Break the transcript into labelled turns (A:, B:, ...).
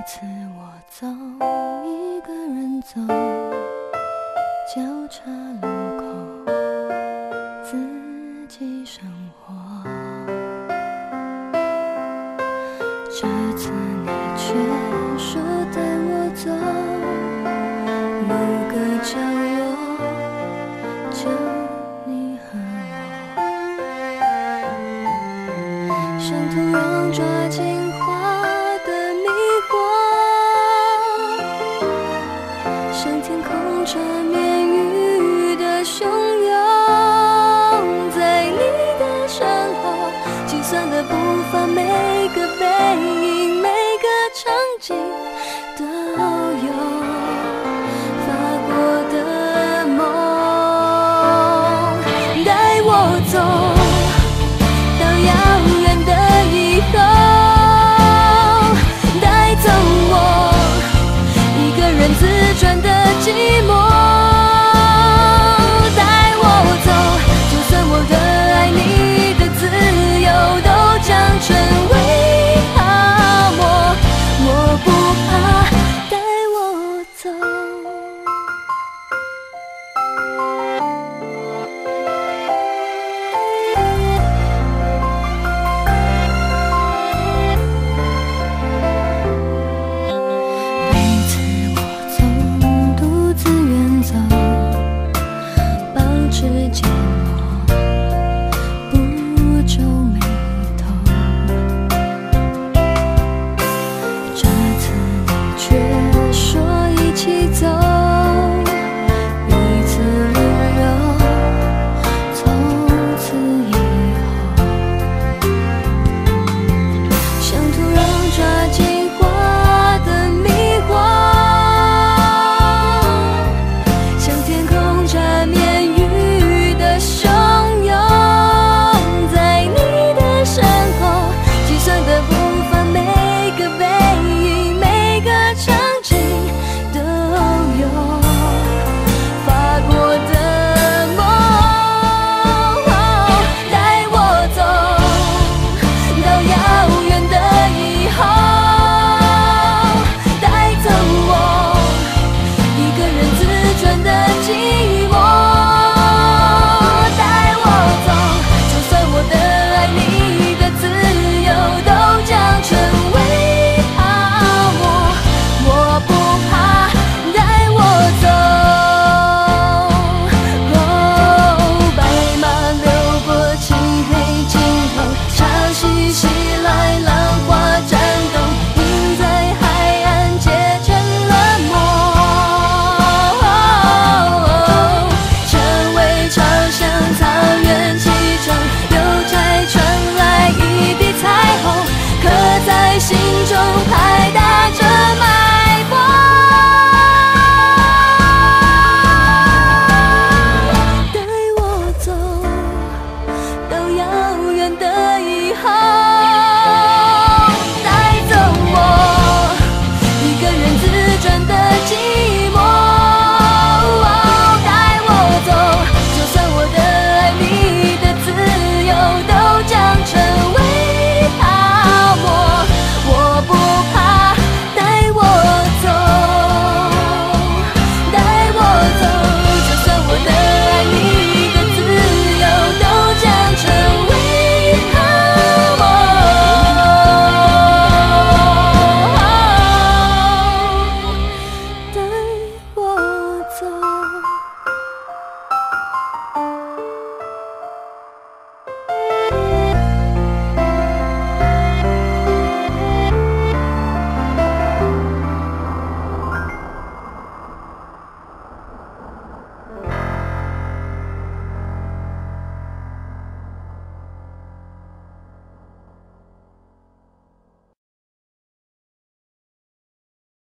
A: 每次我走，一个人走，交叉路口自己生活。这次你却说带我走，某个角落，就你和我。像土壤抓紧花。